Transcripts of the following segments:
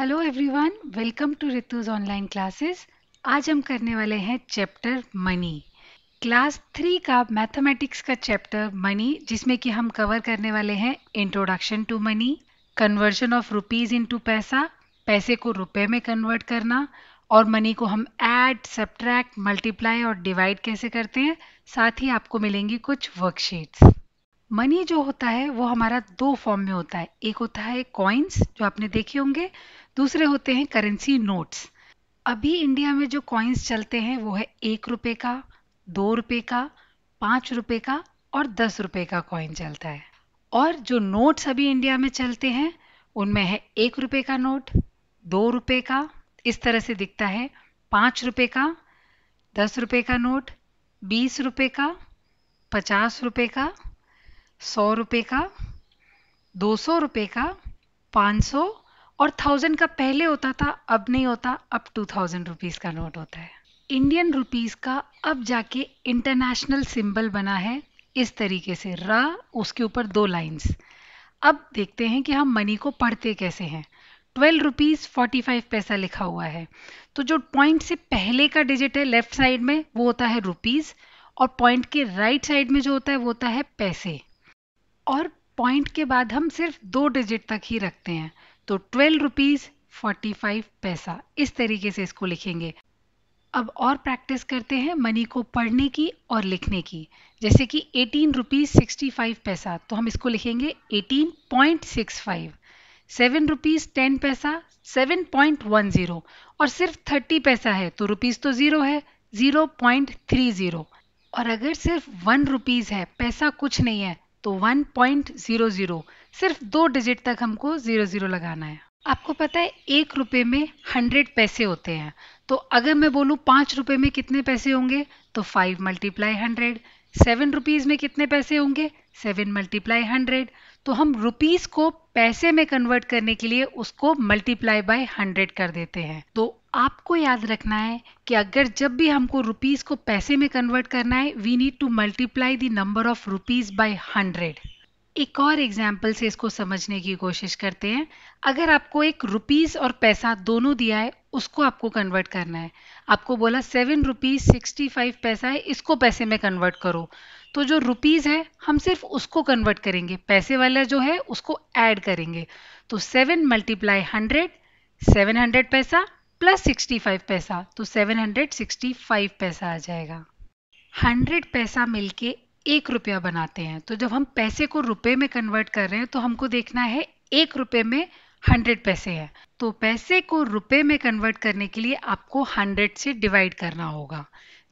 Hello everyone welcome to Ritu's online classes आज हम करने वाले हैं चैप्टर मनी क्लास थ्री का मैथमेटिक्स का चैप्टर मनी जिसमें कि हम कवर करने वाले हैं introduction to money conversion of rupees into paisa, पैसे को रुपए में कन्वर्ट करना, और मनी को हम ऐड सब्ट्रैक्ट मल्टीप्लाई और डिवाइड कैसे करते हैं, साथ ही आपको मिलेंगी कुछ वर्कशीट्स मनी जो होता है, वो हमारा दो फॉर्म में होता है। एक होता है कॉइन्स जो आपने देखे होंगे। दूसरे होते हैं करेंसी नोट्स अभी इंडिया में जो कॉइन्स चलते हैं, वो है एक रुपए का, दो रुपए का, पाँच रुपए का और दस रुपए का कॉइन चलता है। और जो नोट्स अभी इंडिया में चलते हैं, उनमें है एक रुपए का नोट दो रुपए का, इस तरह से दिखता है। पाँच रुपए का, दस रुपए का नोट बीस रुपए का, पचास रुपए का सौ रुपये का, दो सौ रुपये का, पाँच सौ और थाउज़ेंड का पहले होता था, अब नहीं होता, अब टू थाउज़ेंड रुपीज़ का नोट होता है। इंडियन रुपीज़ का अब जाके इंटरनेशनल सिंबल बना है, इस तरीके से, र, उसके ऊपर दो लाइंस अब देखते हैं कि हम मनी को पढ़ते कैसे हैं। ट्वेल्व रुपीज़ फोर्टी फाइव पैसा लिखा हुआ है। तो जो पॉइंट से पहले का डिजिट है लेफ़्ट साइड में, वो होता है रुपीज़ और पॉइंट के राइट साइड में जो होता है, वो होता है पैसे। और पॉइंट के बाद हम सिर्फ़ दो डिजिट तक ही रखते हैं। तो ट्वेल्व रुपीज़ फोर्टी फाइव पैसा इस तरीके से इसको लिखेंगे। अब और प्रैक्टिस करते हैं मनी को पढ़ने की और लिखने की। जैसे कि eighteen rupees sixty five paisa तो हम इसको लिखेंगे eighteen point six five seven rupees ten paisa seven point one zero और सिर्फ़ थर्टी पैसा है तो रुपीज़ तो ज़ीरो है ज़ीरो पॉइंट थ्री ज़ीरो और अगर सिर्फ़ वन रुपीज़ है, पैसा कुछ नहीं है तो 1.00 सिर्फ़ दो डिजिट तक हमको ज़ीरो ज़ीरो लगाना है। आपको पता है, एक रुपए में हंड्रेड पैसे होते हैं। तो अगर मैं बोलूँ पाँच रुपए में कितने पैसे होंगे तो five multiply hundred seven rupees में कितने पैसे होंगे सेवन मल्टीप्लाई हंड्रेड तो हम रुपीज़ को पैसे में कन्वर्ट करने के लिए उसको मल्टीप्लाई बाय हंड्रेड कर देते हैं। तो आपको याद रखना है कि अगर जब भी हमको रुपीज़ को पैसे में कन्वर्ट करना है we need to multiply the number of rupees by hundred एक और एग्ज़ाम्पल से इसको समझने की कोशिश करते हैं। अगर आपको एक रुपीज़ और पैसा दोनों दिया है, उसको आपको कन्वर्ट करना है। आपको बोला सेवन रुपीज़ सिक्सटी फाइव पैसा है, इसको पैसे में कन्वर्ट करो। तो जो रुपीज़ है, हम सिर्फ़ उसको कन्वर्ट करेंगे। पैसे वाला जो है, उसको ऐड करेंगे। तो seven multiply hundred seven hundred paisa plus sixty five paisa तो सेवन हंड्रेड सिक्सटी फाइव पैसा आ जाएगा। हंड्रेड पैसा मिलके एक रुपया बनाते हैं। तो जब हम पैसे को रुपए में कन्वर्ट कर रहे हैं तो हमको देखना है एक रुपए में हंड्रेड पैसे हैं। तो पैसे को रुपए में कन्वर्ट करने के लिए आपको हंड्रेड से डिवाइड करना होगा।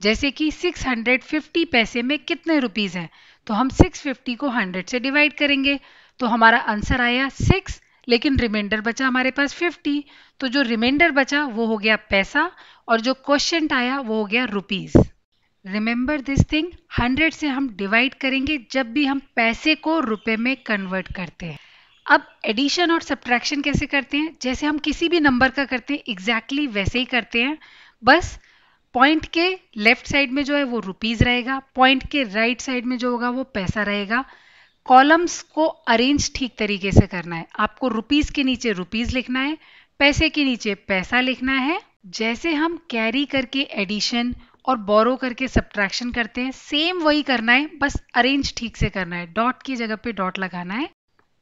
जैसे कि 650 पैसे में कितने रुपीस हैं? तो हम 650 को 100 से डिवाइड करेंगे। तो हमारा आंसर आया 6 लेकिन रिमाइंडर बचा हमारे पास 50 तो जो रिमाइंडर बचा वो हो गया पैसा और जो क्वेश्चन आया वो हो गया rupees remember this thing hundred से हम डिवाइड करेंगे जब भी हम पैसे को रुपए में कन्वर्ट करते हैं. अब एडिशन और सब्ट्रैक्शन कैसे करते हैं? जैसे हम किसी भी नंबर का करते हैं एग्जैक्टली exactly वैसे ही करते हैं. बस पॉइंट के लेफ़्ट साइड में जो है वो रुपीज़ रहेगा पॉइंट के राइट right साइड में जो होगा वो पैसा रहेगा. कॉलम्स को अरेंज ठीक तरीके से करना है। आपको रुपीज़ के नीचे रुपीज़ लिखना है, पैसे के नीचे पैसा लिखना है। जैसे हम कैरी करके एडिशन और बोरो करके सब्ट्रैक्शन करते हैं, सेम वही करना है, बस अरेंज ठीक से करना है। डॉट की जगह पे डॉट लगाना है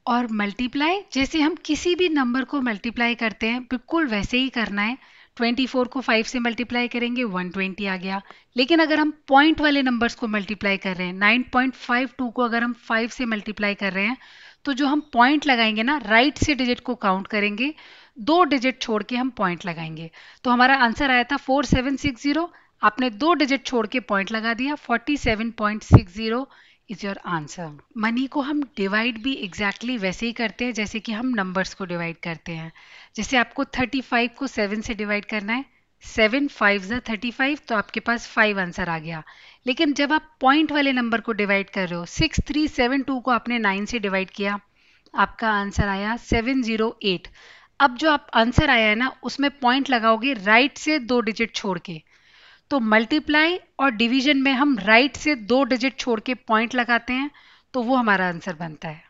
और मल्टीप्लाई। जैसे हम किसी भी नंबर को मल्टीप्लाई करते हैं, बिल्कुल वैसे ही करना है। 24 को 5 से मल्टीप्लाई करेंगे 120 आ गया। लेकिन अगर हम पॉइंट वाले नंबर्स को मल्टीप्लाई कर रहे हैं 9.52 को अगर हम 5 से मल्टीप्लाई कर रहे हैं तो जो हम पॉइंट लगाएँगे ना राइट से डिजिट को काउंट करेंगे, दो डिजिट छोड़ के हम पॉइंट लगाएँगे। तो हमारा आंसर आया था 4760 आपने दो डिजिट छोड़ के पॉइंट लगा दिया 47.60 इज़ योर आंसर मनी को हम डिवाइड भी एग्जैक्टली exactly वैसे ही करते हैं, जैसे कि हम नंबर्स को डिवाइड करते हैं। जैसे आपको 35 को 7 से डिवाइड करना है 7 फाइव ज़ा थर्टी तो आपके पास 5 आंसर आ गया। लेकिन जब आप पॉइंट वाले नंबर को डिवाइड कर रहे हो 6372 को आपने नाइन से डिवाइड किया, आपका आंसर आया 708 अब जो आप आंसर आया है ना, उसमें पॉइंट लगाओगे राइट से दो डिजिट छोड़ के। तो मल्टीप्लाई और डिवीज़न में हम राइट right से दो डिजिट छोड़ के पॉइंट लगाते हैं तो वो हमारा आंसर बनता है।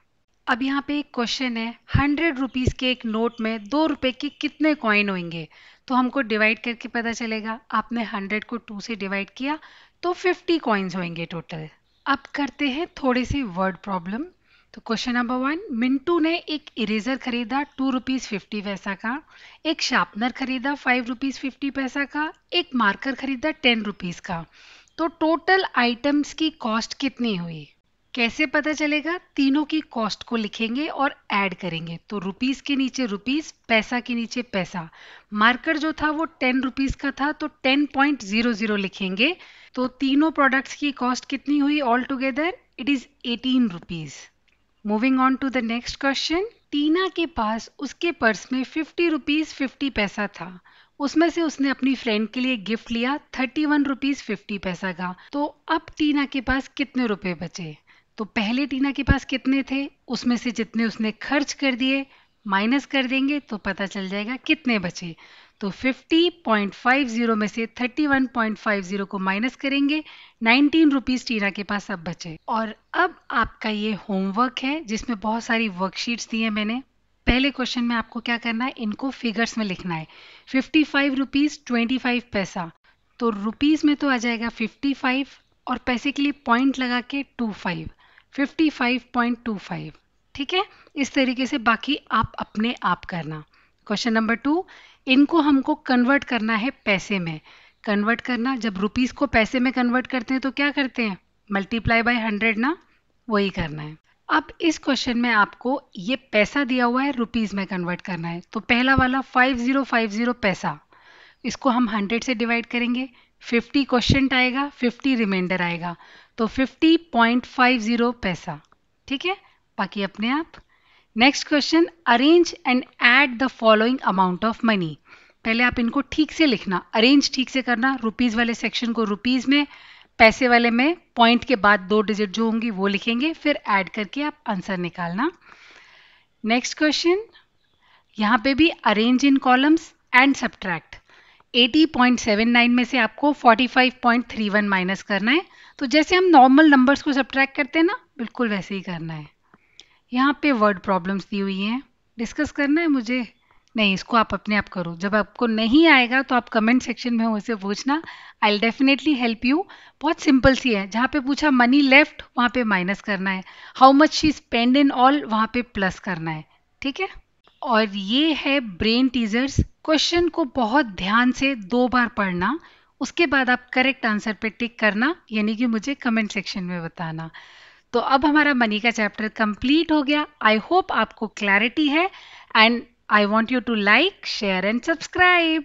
अब यहाँ पे एक क्वेश्चन है हंड्रेड रुपीज़ के एक नोट में दो रुपए के कितने कॉइन होंगे? तो हमको डिवाइड करके पता चलेगा, आपने हंड्रेड को टू से डिवाइड किया तो फिफ्टी कॉइन्स होंगे टोटल अब करते हैं थोड़े से वर्ड प्रॉब्लम तो क्वेश्चन नंबर वन मिंटू ने एक इरेजर खरीदा टू रुपीज़ फिफ्टी पैसा का. एक शार्पनर खरीदा फाइव रुपीज़ फिफ्टी पैसा का. एक मार्कर खरीदा टेन रुपीज़ का. तो टोटल आइटम्स की कॉस्ट कितनी हुई? कैसे पता चलेगा? तीनों की कॉस्ट को लिखेंगे और ऐड करेंगे. तो रुपीस के नीचे रुपीस पैसा के नीचे पैसा. मार्कर जो था वो टेन रुपीस का था तो टेन पॉइंट ज़ीरो ज़ीरो लिखेंगे. तो तीनों प्रोडक्ट्स की कॉस्ट कितनी हुई all together it is eighteen rupees moving on to the next question Tina के पास उसके पर्स में फिफ्टी रुपीज़ फिफ्टी पैसा था। उसमें से उसने अपनी फ्रेंड के लिए गिफ्ट लिया थर्टी वन रुपीज़ फिफ्टी पैसा का। तो अब टीना के पास कितने रुपए बचे? तो पहले टीना के पास कितने थे? उसमें से जितने उसने खर्च कर दिए माइनस कर देंगे तो पता चल जाएगा कितने बचे। तो 50.50 में से 31.50 को माइनस करेंगे। 19 रुपीस टीना के पास अब बचे। और अब आपका ये होमवर्क है, जिसमें बहुत सारी वर्कशीट्स दी है मैंने। पहले क्वेश्चन में आपको क्या करना है? इनको फिगर्स में लिखना है। 55 रुपीस 25 पैसा तो रुपीज़ में तो आ जाएगा 55 और पैसे के लिए पॉइंट लगा के 25 55.25 ठीक है? इस तरीके से बाकी आप अपने आप करना। क्वेश्चन नंबर टू इनको हमको कन्वर्ट करना है पैसे में। कन्वर्ट करना, जब रुपीस को पैसे में कन्वर्ट करते हैं तो क्या करते हैं? मल्टीप्लाई बाय हंड्रेड ना, वही करना है। अब इस क्वेश्चन में आपको ये पैसा दिया हुआ है रुपीस में कन्वर्ट करना है। तो पहला वाला 5050 पैसा। इसको हम 100 से डिवाइड करेंगे। 50 क्वेश्चन आएगा 50 रिमाइंडर आएगा। तो 50.50 पैसा। ठीक है? बाकी अपने आप next question arrange and add the following amount of money पहले आप इनको ठीक से लिखना अरेंज ठीक से करना रुपीज़ वाले सेक्शन को रुपीज़ में, पैसे वाले में पॉइंट के बाद दो डिजिट जो होंगी वो लिखेंगे, फिर ऐड करके आप आंसर निकालना। नेक्स्ट क्वेश्चन यहाँ पे भी arrange in columns and subtract 80.79 में से आपको 45.31 माइनस करना है। तो जैसे हम नॉर्मल नंबर्स को सब्ट्रैक्ट करते हैं ना, बिल्कुल वैसे ही करना है। यहाँ पे वर्ड प्रॉब्लम्स दी हुई हैं। डिस्कस करना है मुझे। नहीं, इसको आप अपने आप करो। जब आपको नहीं आएगा तो आप कमेंट सेक्शन में मुझसे पूछना। आई डेफिनेटली हेल्प यू बहुत सिंपल सी है। जहाँ पे पूछा मनी लेफ़्ट वहाँ पे माइनस करना है। How much she spend in all वहाँ पे प्लस करना है। ठीक है? और ये है ब्रेन टीजर्स क्वेश्चन को बहुत ध्यान से दो बार पढ़ना। उसके बाद आप करेक्ट आंसर पे टिक करना। यानी कि मुझे कमेंट सेक्शन में बताना। तो अब हमारा मनी का चैप्टर कंप्लीट हो गया। आई होप आपको क्लैरिटी है and I want you to like share and subscribe